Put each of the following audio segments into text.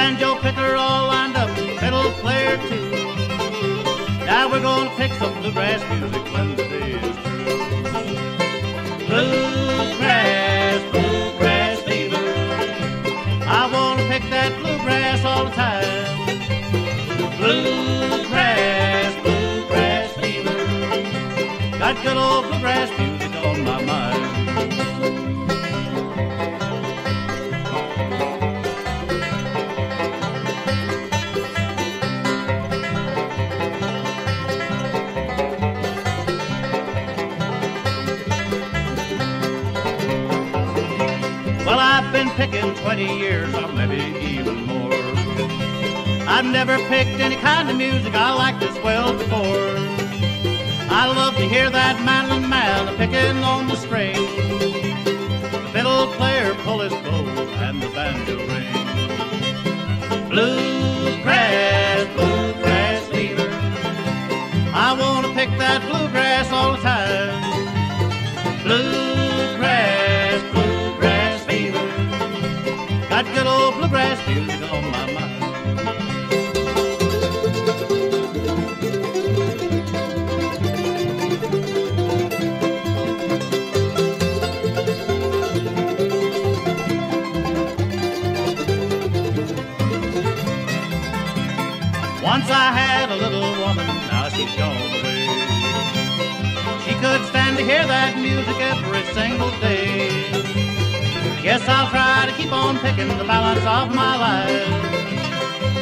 banjo picker all lined up, fiddle player too. Now we're gonna pick some bluegrass music when the day is through. Bluegrass, bluegrass fever. I wanna pick that bluegrass all the time. Bluegrass, bluegrass fever. Got good old bluegrass music on my mind. 20 years, or maybe even more. I've never picked any kind of music I liked as well before. I love to hear that mandolin man picking on the string. The fiddle player pull his bow and the banjo ring. Bluegrass, bluegrass fever. I want to pick that bluegrass all the time. Good old bluegrass music on my mind. Once I had a little woman, now she's gone away. She could stand to hear that music every single day. Guess I'll try to keep on picking the balance of my life.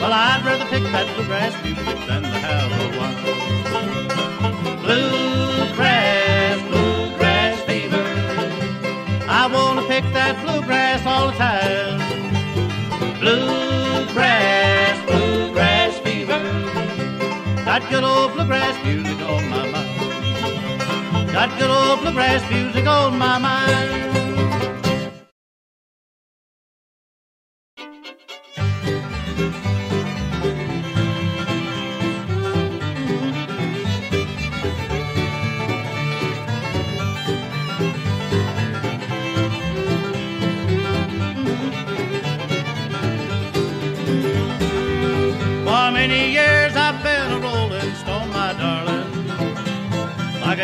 Well, I'd rather pick that bluegrass music than to have a wife. Bluegrass, bluegrass fever. I wanna pick that bluegrass all the time. Bluegrass, bluegrass fever. Got good old bluegrass music on my mind. Got good old bluegrass music on my mind.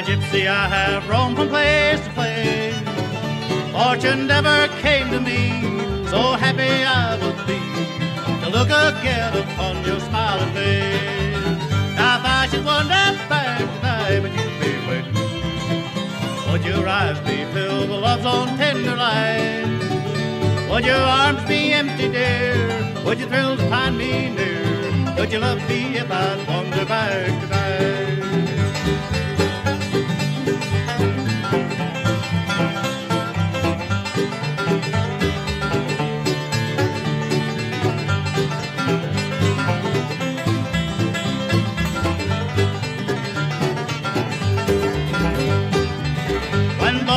Gypsy, I have roamed from place to place. Fortune never came to me, so happy I would be to look again upon your smiling face. Now, if I should wander back tonight, would you be waiting? Would your eyes be filled with love's own tender light? Would your arms be empty, dear? Would you thrill to find me near? Would you love me if I'd wander back tonight?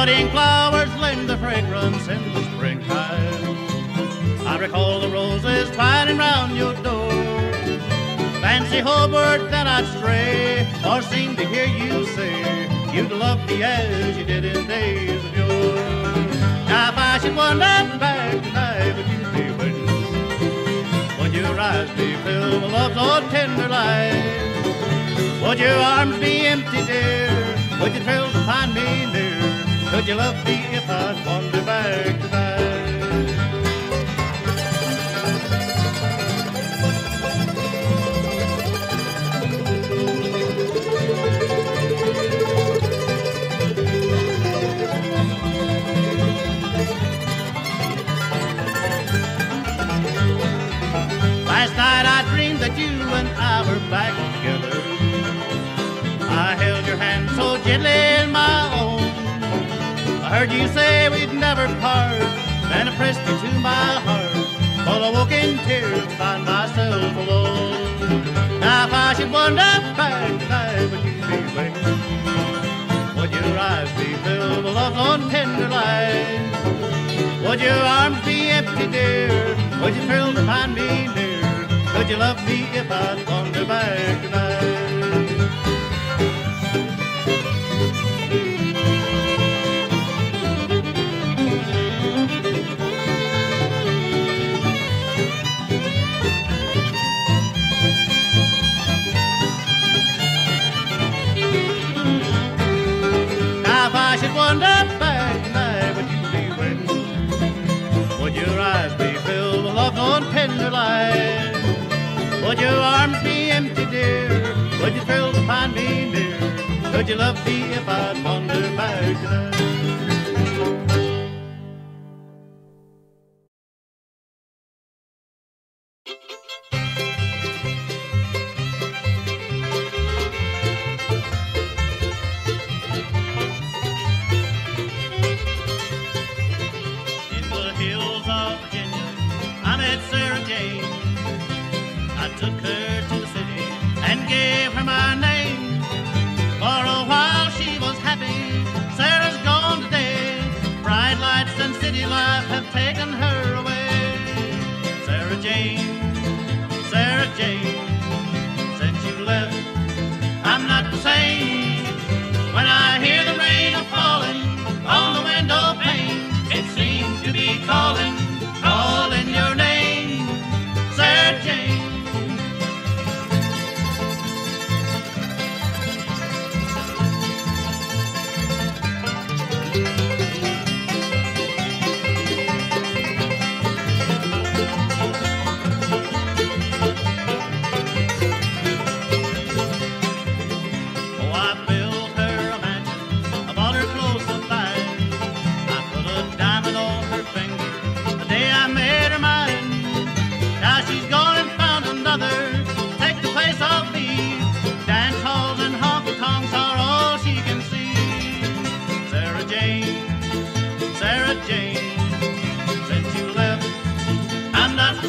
Budding flowers lend the fragrance in the springtime, I recall the roses twining round your door. Fancy Hobart that I'd stray, or seem to hear you say you'd love me as you did in days of yore. Now if I should wander back tonight, would you be waiting? Would your eyes be filled with love's old tender light? Would your arms be empty, dear? Would you thrill to find me near? Could you love me if I'd wander back tonight? Last night I dreamed that you and I were back together. I held your hand so gently in my own. I heard you say we'd never part, and I pressed you to my heart. Full of woken tears, to find myself alone. Now if I should wander back tonight, would you be waiting? Would your eyes be filled with love's own tender light? Would your arms be empty, dear? Would you thrill to find me near? Could you love me if I'd wander back tonight? Should wander back tonight, would you be? Would your eyes be filled with love on tender light? Would your arms be empty, dear? Would you thrill to find me near? Could you love me if I'd wander back tonight? with Sarah Jane. I took her to the city and gave her my name. For a while she was happy. Sarah's gone today. Bright lights and city life have taken her away. Sarah Jane, Sarah Jane, since you left, I'm not the same. When I hear the rain a falling on the window pane, it seems to be calling.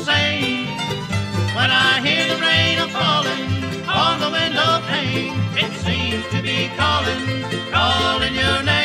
same when I hear the rain a falling on the window pane. It seems to be calling, calling your name.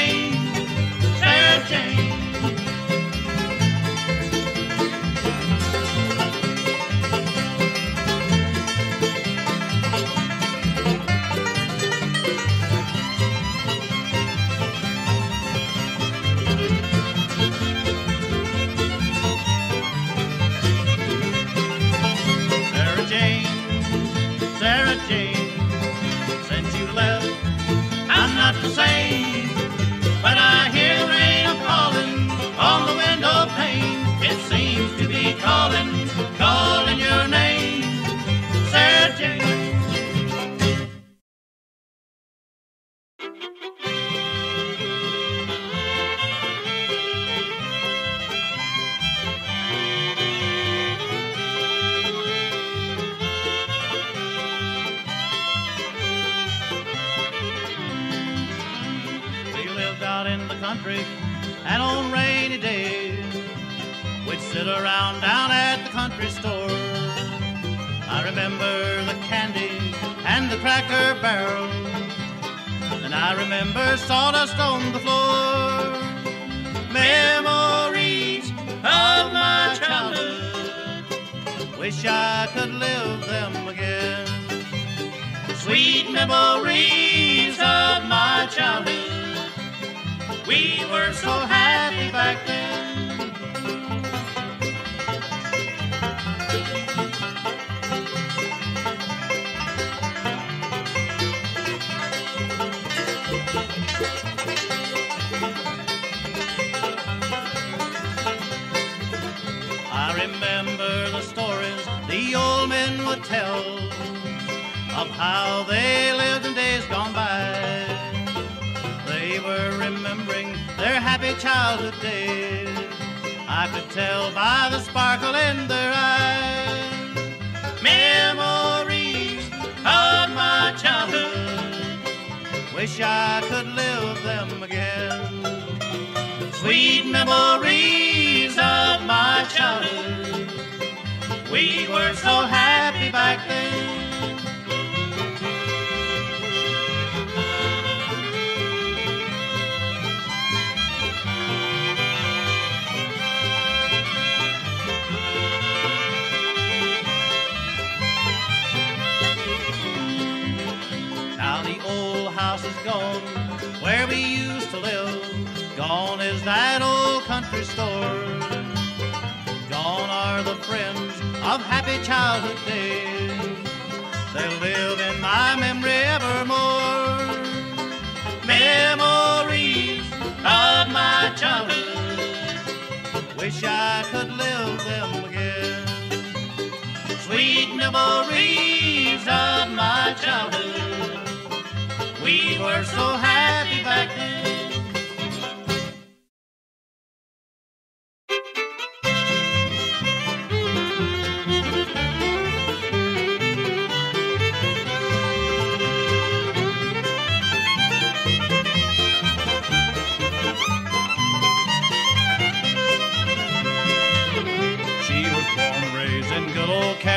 would tell of how they lived in days gone by. They were remembering their happy childhood days. I could tell by the sparkle in their eyes. Memories of my childhood. Wish I could live them again. Sweet memories of my childhood. We were so happy back then. house is gone where we used to live. Gone is that old country store. Gone are the friends of happy childhood days. They'll live in my memory evermore. Memories of my childhood. Wish I could live them again. Sweet memories of my childhood. We were so happy.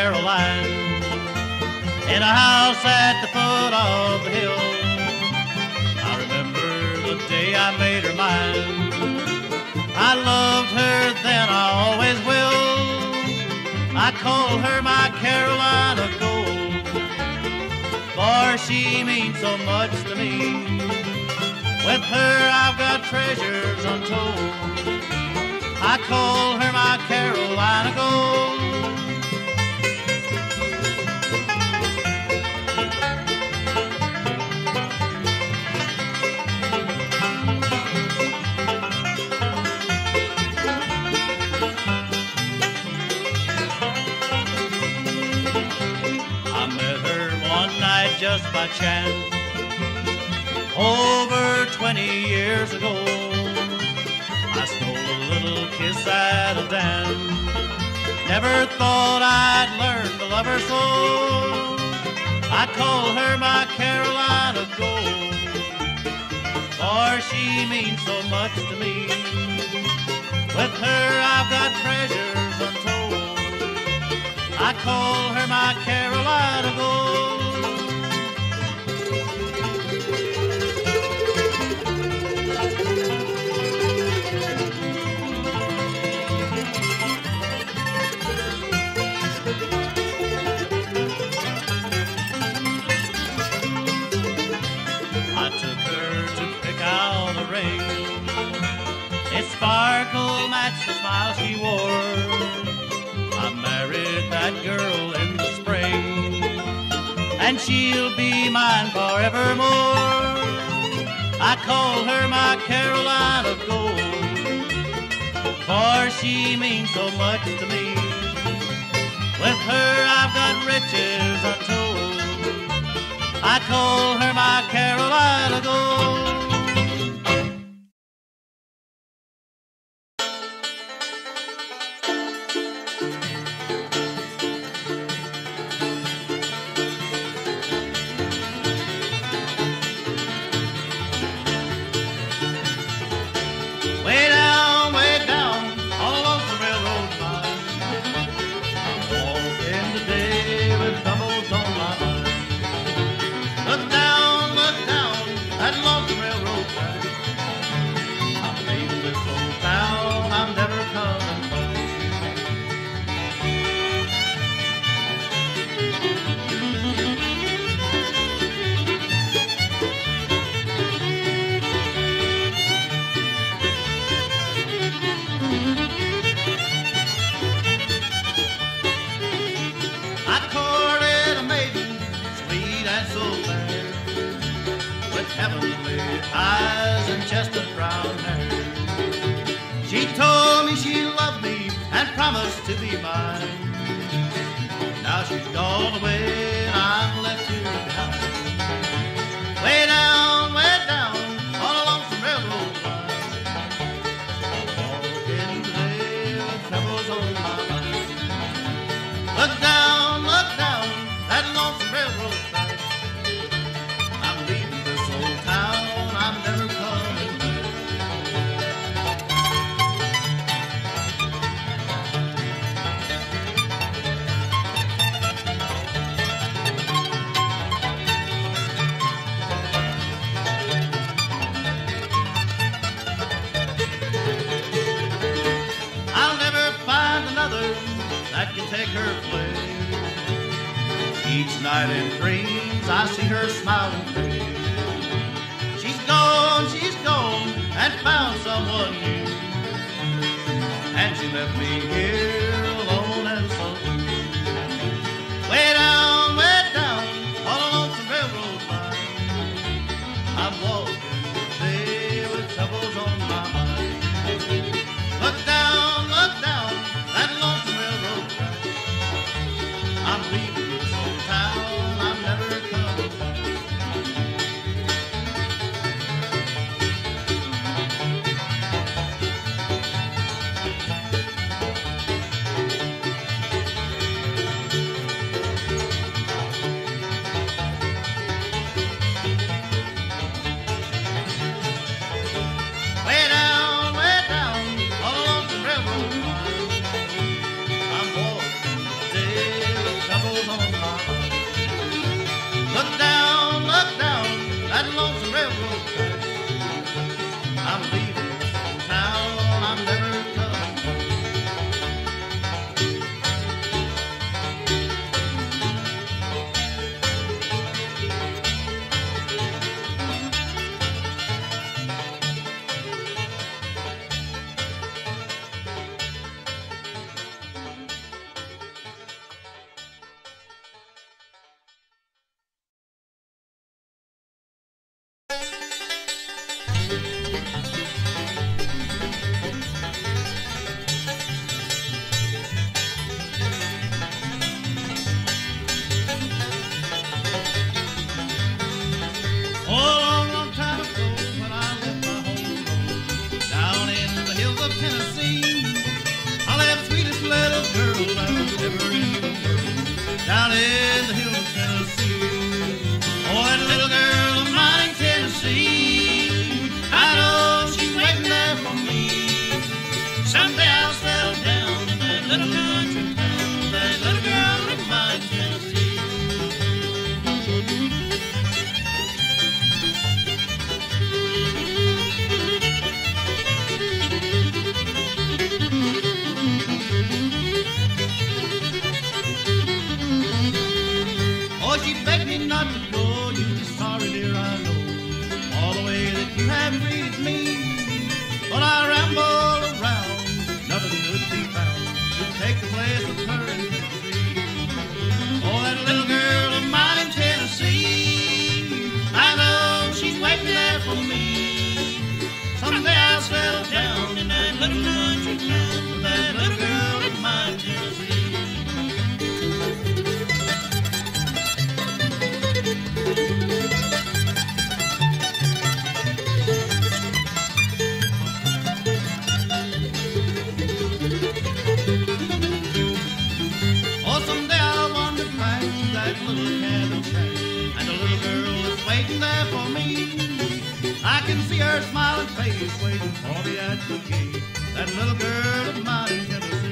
Caroline in a house at the foot of the hill. I remember the day I made her mine. I loved her then, I always will. I call her my Carolina gold, for she means so much to me. With her, I've got treasures untold. I call her my Carolina gold. Just by chance, over 20 years ago. I stole a little kiss at a dance. Never thought I'd learn to love her so. I call her my Carolina gold, for she means so much to me. With her, I've got treasures untold. I call her my Carolina gold. Ring. It sparkled, matched the smile she wore. I married that girl in the spring, and she'll be mine forevermore. I call her my Carolina gold, for she means so much to me. With her, I've got riches untold. I call her my Carolina gold. Heavenly eyes and chestnut brown hair. She told me she loved me and promised to be mine. Now she's gone away and I'm left here behind. Take her place. Each night in dreams I see her smiling face. She's gone, she's gone, and found someone new. And she left me can see her smiling face waiting for me at the gate. That little girl of mine in Tennessee.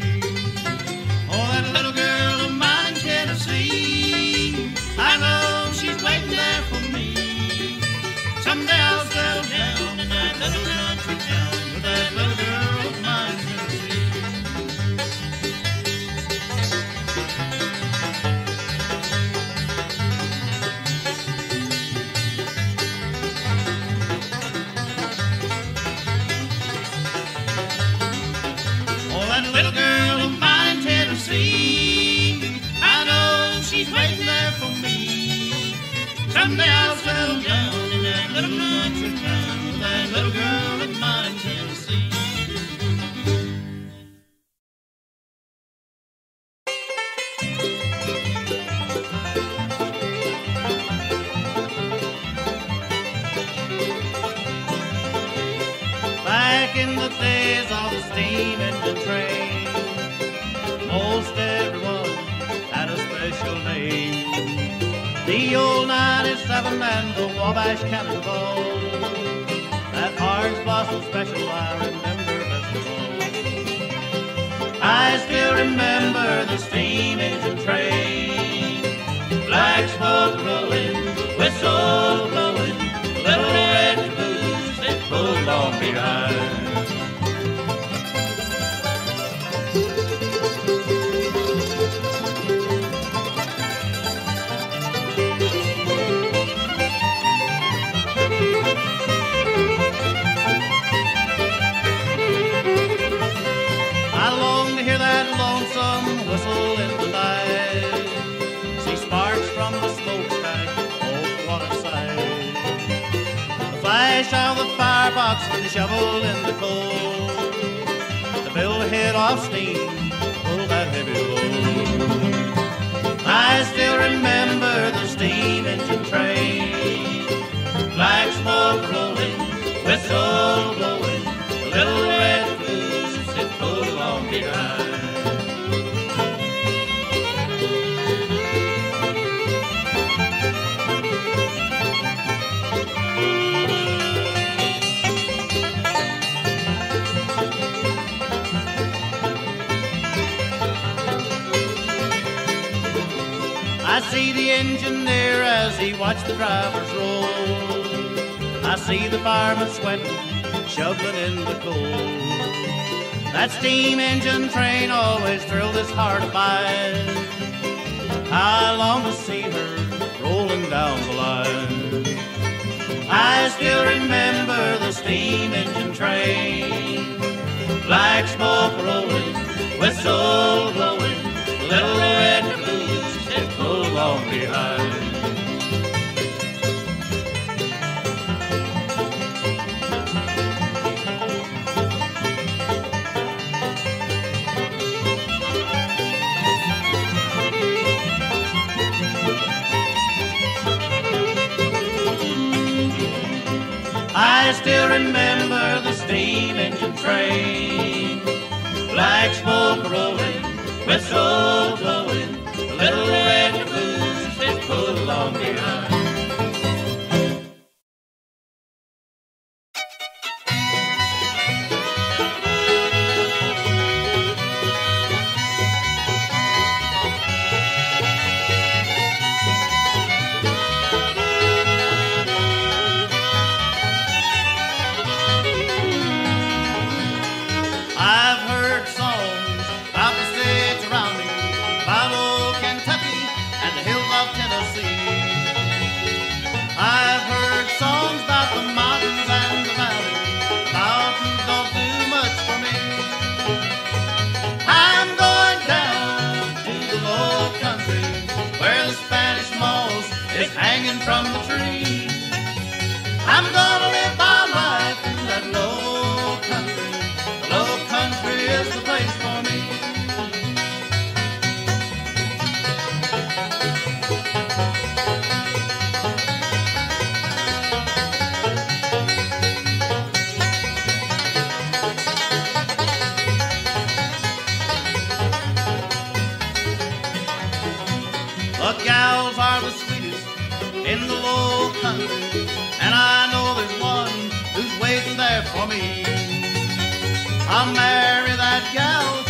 in the days of the steam engine train. Most everyone had a special name. The old 97 and the Wabash Cannonball. That orange blossom special I remember best of all. I still remember the steam engine train. Black smoke rolling, whistle blowing, little red boots, it pulled on behind. whistle in the night. See sparks from the smokestack, oh, what a sight. The flash of the firebox and the shovel in the coal. The bill hit off steam, pull that heavy load. I still remember the steam engine train, black smoke rolling, whistle engineer as he watched the drivers roll. I see the fireman sweating, shoveling in the coal. That steam engine train always thrilled his heart of mine. I long to see her rolling down the line. I still remember the steam engine train. Black smoke rolling, whistle blowing, little all behind. Gals are the sweetest in the low country, and I know there's one who's waiting there for me. I'll marry that gal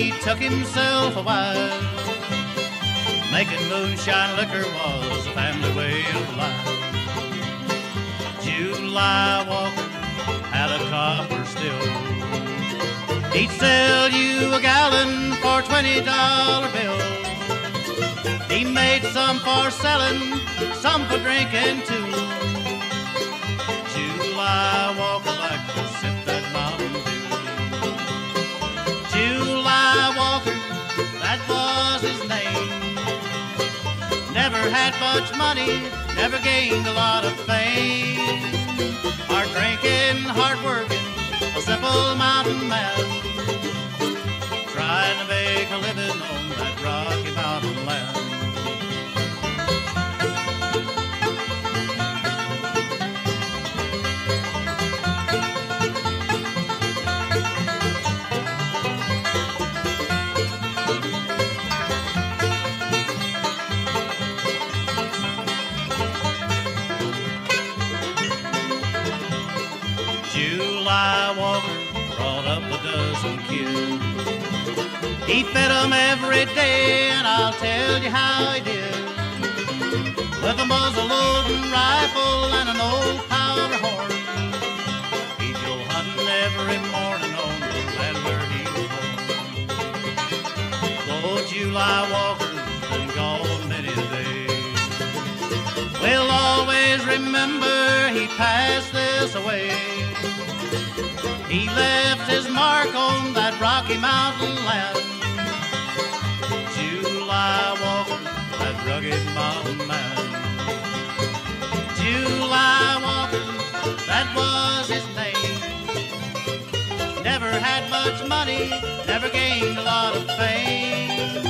he took himself a wife. Making moonshine liquor was a family way of life. July Walker had a copper still. He'd sell you a gallon for twenty dollar bill. He made some for selling, some for drinking too. July was his name. Never had much money, never gained a lot of fame. Hard drinking, hard working, a simple mountain man. Trying to make a living on that Rocky Mountain land. He fed 'em every day, and I'll tell you how he did. With a muzzle loading rifle and an old powder horn, he'd go hunting every morning on the land where he was born. Though July Walker's been gone many a day, we'll always remember he passed this away. He left his mark on that Rocky Mountain land. July Walker, that rugged mountain man. July Walker, that was his name. Never had much money, never gained a lot of fame.